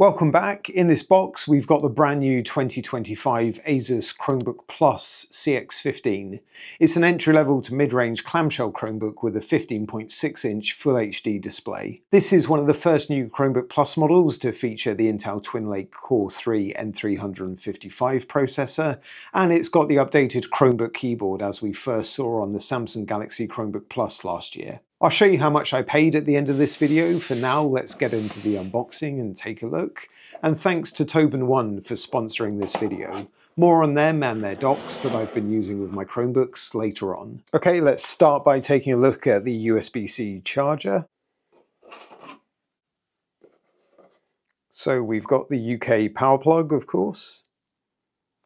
Welcome back. In this box, we've got the brand new 2025 Asus Chromebook Plus CX15. It's an entry-level to mid-range clamshell Chromebook with a 15.6-inch Full HD display. This is one of the first new Chromebook Plus models to feature the Intel Twin Lake Core 3 N355 processor, and it's got the updated Chromebook keyboard as we first saw on the Samsung Galaxy Chromebook Plus last year. I'll show you how much I paid at the end of this video. For now, let's get into the unboxing and take a look. And thanks to TobenONE for sponsoring this video. More on them and their docks that I've been using with my Chromebooks later on. Okay, let's start by taking a look at the USB-C charger. So we've got the UK power plug, of course.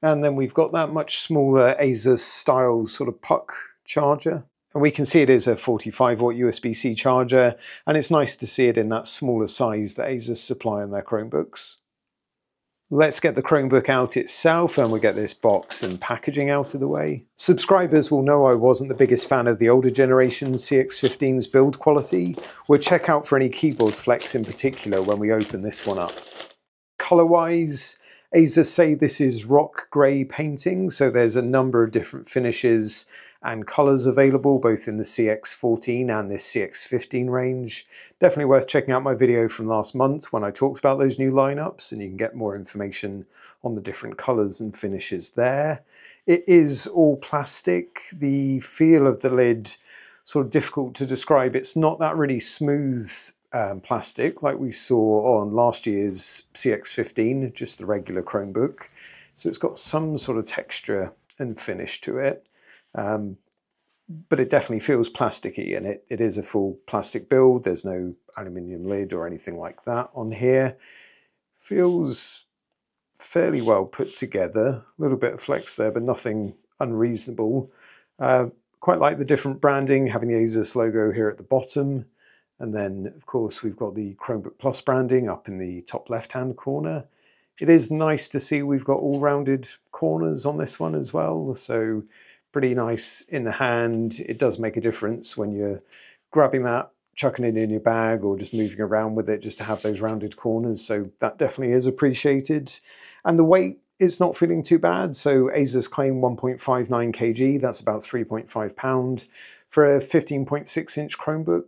And then we've got that much smaller Asus style sort of puck charger. And we can see it is a 45 watt USB-C charger, and it's nice to see it in that smaller size that Asus supply on their Chromebooks. Let's get the Chromebook out itself and we'll get this box and packaging out of the way. Subscribers will know I wasn't the biggest fan of the older generation CX15's build quality. We'll check out for any keyboard flex in particular when we open this one up. Color-wise, Asus say this is rock grey painting, so there's a number of different finishes and colours available both in the CX14 and this CX15 range. Definitely worth checking out my video from last month when I talked about those new lineups and you can get more information on the different colours and finishes there. It is all plastic. The feel of the lid sort of difficult to describe. It's not that really smooth um, plastic like we saw on last year's CX15, just the regular Chromebook. So it's got some sort of texture and finish to it. Um, but it definitely feels plasticky and it, it is a full plastic build. There's no aluminium lid or anything like that on here. Feels fairly well put together. A little bit of flex there, but nothing unreasonable. Uh, quite like the different branding, having the Asus logo here at the bottom. And then, of course, we've got the Chromebook Plus branding up in the top left-hand corner. It is nice to see we've got all rounded corners on this one as well. So pretty nice in the hand. It does make a difference when you're grabbing that, chucking it in your bag or just moving around with it just to have those rounded corners. So that definitely is appreciated. And the weight is not feeling too bad. So Asus claim 1.59 kg, that's about 3.5 pound. For a 15.6 inch Chromebook,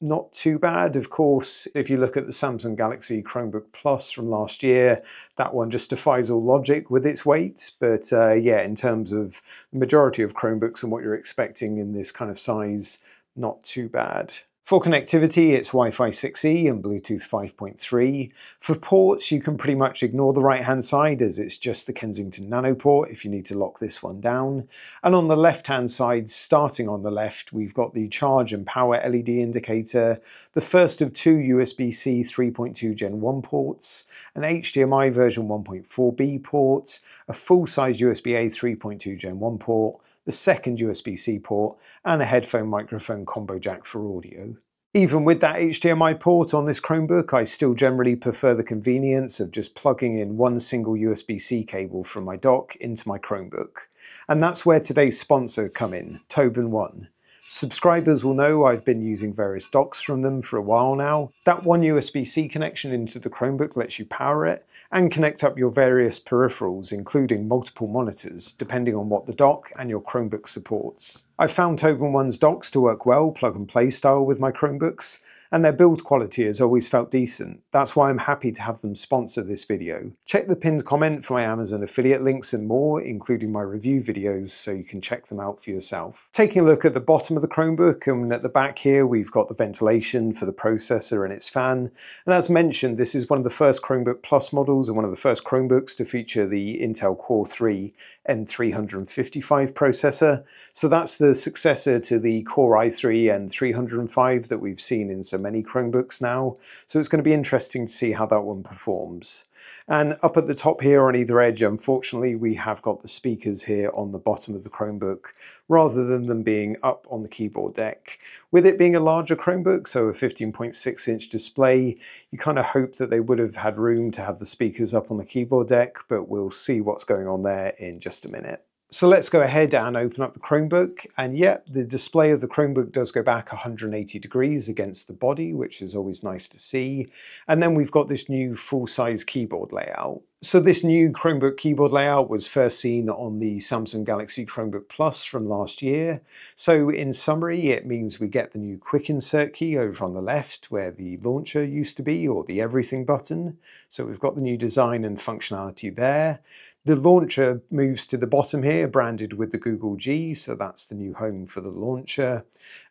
not too bad. Of course, if you look at the Samsung Galaxy Chromebook Plus from last year, that one just defies all logic with its weight. But uh, yeah, in terms of the majority of Chromebooks and what you're expecting in this kind of size, not too bad. For connectivity, it's Wi-Fi 6E and Bluetooth 5.3. For ports, you can pretty much ignore the right-hand side as it's just the Kensington Nano port if you need to lock this one down. And on the left-hand side, starting on the left, we've got the charge and power LED indicator, the first of two USB-C 3.2 Gen 1 ports, an HDMI version 1.4b port, a full-size USB-A 3.2 Gen 1 port, the second USB-C port, and a headphone microphone combo jack for audio. Even with that HDMI port on this Chromebook, I still generally prefer the convenience of just plugging in one single USB-C cable from my dock into my Chromebook. And that's where today's sponsor come in, TobenONE. Subscribers will know I've been using various docks from them for a while now. That one USB-C connection into the Chromebook lets you power it, and connect up your various peripherals, including multiple monitors, depending on what the dock and your Chromebook supports. I've found TobenONE's docks to work well plug and play style with my Chromebooks, and their build quality has always felt decent. That's why I'm happy to have them sponsor this video. Check the pinned comment for my Amazon affiliate links and more, including my review videos, so you can check them out for yourself. Taking a look at the bottom of the Chromebook, and at the back here, we've got the ventilation for the processor and its fan. And as mentioned, this is one of the first Chromebook Plus models and one of the first Chromebooks to feature the Intel Core 3 N355 processor. So that's the successor to the Core i3 N305 that we've seen in so many Chromebooks now. So it's going to be interesting to see how that one performs. And up at the top here on either edge, unfortunately, we have got the speakers here on the bottom of the Chromebook, rather than them being up on the keyboard deck. With it being a larger Chromebook, so a 15.6 inch display, you kind of hope that they would have had room to have the speakers up on the keyboard deck, but we'll see what's going on there in just a minute. So let's go ahead and open up the Chromebook. And yep, the display of the Chromebook does go back 180 degrees against the body, which is always nice to see. And then we've got this new full-size keyboard layout. So this new Chromebook keyboard layout was first seen on the Samsung Galaxy Chromebook Plus from last year. So in summary, it means we get the new quick insert key over on the left where the launcher used to be or the everything button. So we've got the new design and functionality there. The launcher moves to the bottom here, branded with the Google G, so that's the new home for the launcher.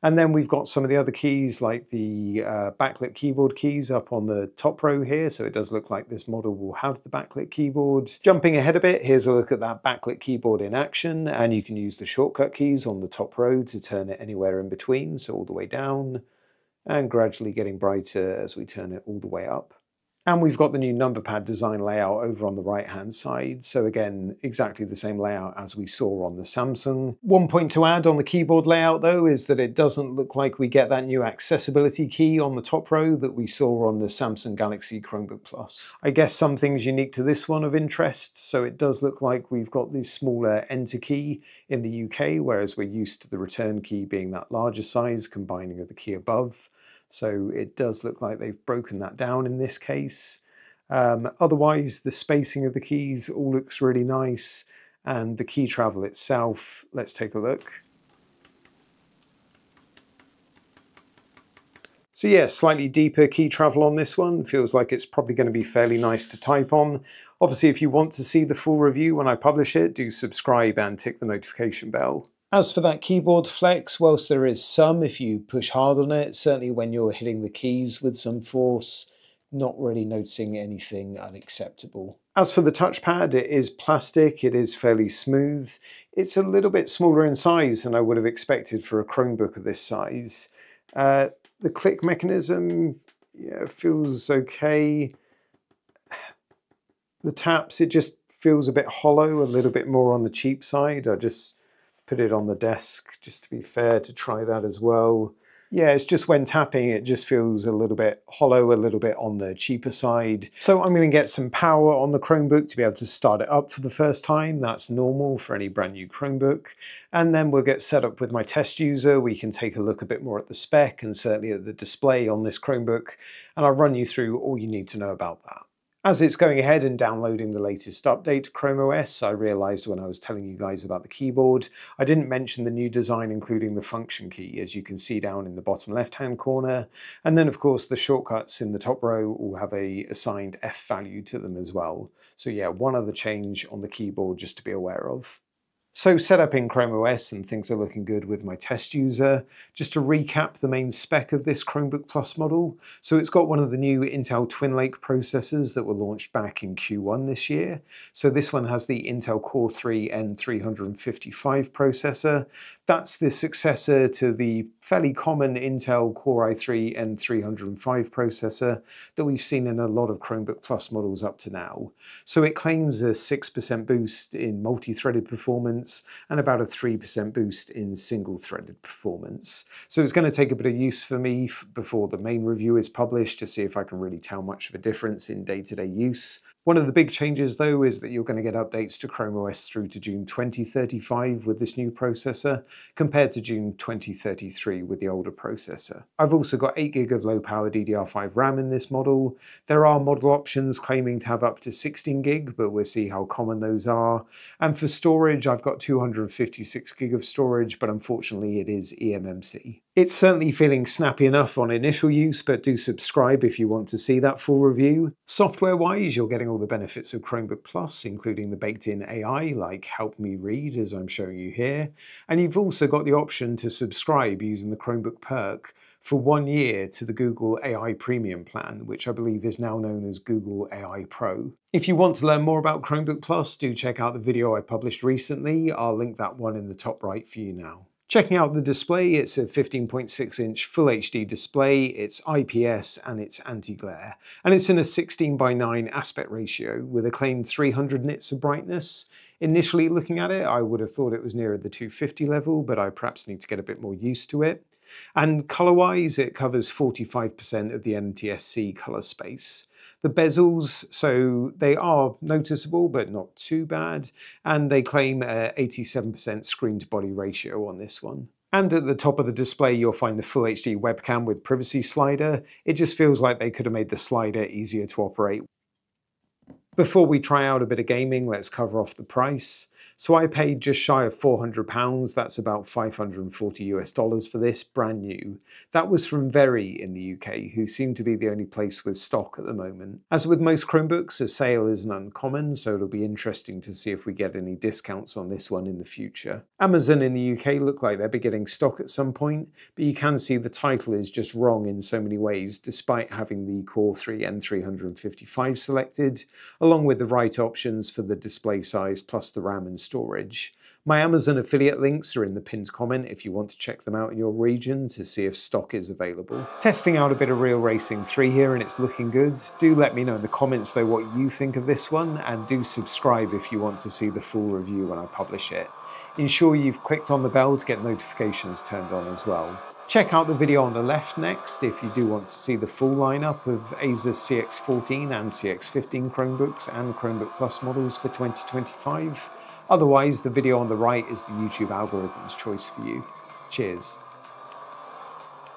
And then we've got some of the other keys like the uh, backlit keyboard keys up on the top row here, so it does look like this model will have the backlit keyboard. Jumping ahead a bit, here's a look at that backlit keyboard in action, and you can use the shortcut keys on the top row to turn it anywhere in between, so all the way down, and gradually getting brighter as we turn it all the way up. And we've got the new number pad design layout over on the right hand side. So again, exactly the same layout as we saw on the Samsung. One point to add on the keyboard layout though is that it doesn't look like we get that new accessibility key on the top row that we saw on the Samsung Galaxy Chromebook Plus. I guess some things unique to this one of interest. So it does look like we've got this smaller enter key in the UK, whereas we're used to the return key being that larger size combining with the key above. So it does look like they've broken that down in this case. Um, otherwise, the spacing of the keys all looks really nice and the key travel itself, let's take a look. So yeah, slightly deeper key travel on this one. Feels like it's probably going to be fairly nice to type on. Obviously, if you want to see the full review when I publish it, do subscribe and tick the notification bell. As for that keyboard flex, whilst there is some if you push hard on it, certainly when you're hitting the keys with some force, not really noticing anything unacceptable. As for the touchpad, it is plastic, it is fairly smooth. It's a little bit smaller in size than I would have expected for a Chromebook of this size. Uh, the click mechanism yeah, feels okay. The taps, it just feels a bit hollow, a little bit more on the cheap side. I just put it on the desk just to be fair to try that as well. Yeah, it's just when tapping, it just feels a little bit hollow, a little bit on the cheaper side. So I'm going to get some power on the Chromebook to be able to start it up for the first time. That's normal for any brand new Chromebook. And then we'll get set up with my test user. We can take a look a bit more at the spec and certainly at the display on this Chromebook. And I'll run you through all you need to know about that. As it's going ahead and downloading the latest update to Chrome OS, I realized when I was telling you guys about the keyboard, I didn't mention the new design including the function key, as you can see down in the bottom left-hand corner. And then of course the shortcuts in the top row will have a assigned F value to them as well. So yeah, one other change on the keyboard just to be aware of. So set up in Chrome OS and things are looking good with my test user. Just to recap the main spec of this Chromebook Plus model. So it's got one of the new Intel Twin Lake processors that were launched back in Q1 this year. So this one has the Intel Core 3 N355 processor. That's the successor to the fairly common Intel Core i3 N305 processor that we've seen in a lot of Chromebook Plus models up to now. So it claims a 6% boost in multi-threaded performance and about a 3% boost in single-threaded performance. So it's going to take a bit of use for me before the main review is published to see if I can really tell much of a difference in day-to-day -day use. One of the big changes though is that you're going to get updates to Chrome OS through to June 2035 with this new processor, compared to June 2033 with the older processor. I've also got 8GB of low power DDR5 RAM in this model. There are model options claiming to have up to 16GB, but we'll see how common those are. And for storage, I've got 256GB of storage, but unfortunately it is eMMC. It's certainly feeling snappy enough on initial use, but do subscribe if you want to see that full review. Software-wise, you're getting all the benefits of Chromebook Plus, including the baked-in AI like Help Me Read, as I'm showing you here. And you've also got the option to subscribe using the Chromebook perk for one year to the Google AI Premium plan, which I believe is now known as Google AI Pro. If you want to learn more about Chromebook Plus, do check out the video I published recently. I'll link that one in the top right for you now. Checking out the display, it's a 15.6 inch Full HD display, it's IPS and it's anti-glare. And it's in a 16 by 9 aspect ratio with a claimed 300 nits of brightness. Initially looking at it, I would have thought it was nearer the 250 level, but I perhaps need to get a bit more used to it. And color-wise, it covers 45% of the NTSC color space. The bezels, so they are noticeable but not too bad, and they claim a 87% screen to body ratio on this one. And at the top of the display, you'll find the Full HD webcam with privacy slider. It just feels like they could have made the slider easier to operate. Before we try out a bit of gaming, let's cover off the price. So I paid just shy of £400, that's about 540 US dollars for this, brand new. That was from Very in the UK, who seem to be the only place with stock at the moment. As with most Chromebooks, a sale isn't uncommon, so it'll be interesting to see if we get any discounts on this one in the future. Amazon in the UK look like they'll be getting stock at some point, but you can see the title is just wrong in so many ways, despite having the Core 3 N355 selected, along with the right options for the display size plus the RAM and storage. My Amazon affiliate links are in the pinned comment if you want to check them out in your region to see if stock is available. Testing out a bit of Real Racing 3 here and it's looking good. Do let me know in the comments though what you think of this one and do subscribe if you want to see the full review when I publish it. Ensure you've clicked on the bell to get notifications turned on as well. Check out the video on the left next if you do want to see the full lineup of Asus CX14 and CX15 Chromebooks and Chromebook Plus models for 2025. Otherwise, the video on the right is the YouTube algorithm's choice for you. Cheers.